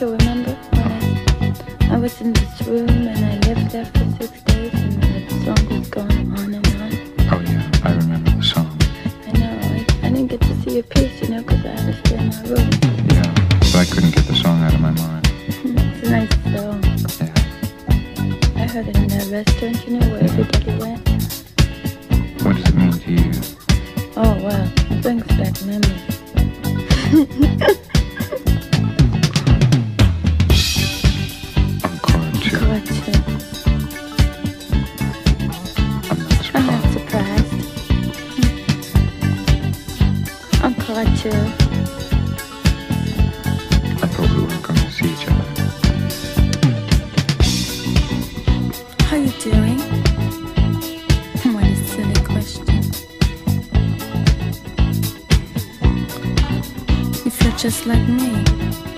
You there remember? When I, I was in this room and I lived there for six days and the song was going on and on. Oh, yeah. I remember the song. I know, I, I didn't get to see your piece, you know, because I had to stay in my room. Yeah. But I couldn't get the song out of my mind. It's a nice song. Yeah. I heard it in that restaurant, you know, where mm-hmm. everybody went. What does it mean to you? Oh, wow. It brings back memories. Ancora tu. Gotcha. I'm not surprised. I'm not surprised. surprised. On card two. I thought we weren't going to see each other. How you doing? What a silly question. You feel just like me.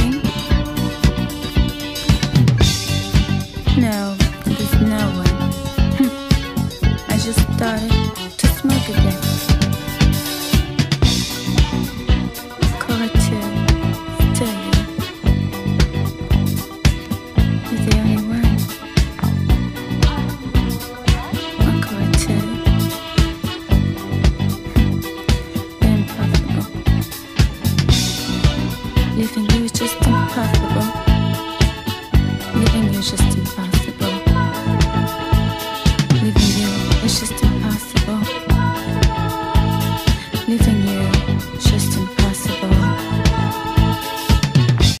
No, there's no one. Hmm. I just started to smoke again. Corrective, you. You're the only one. Impossible. You just impossible?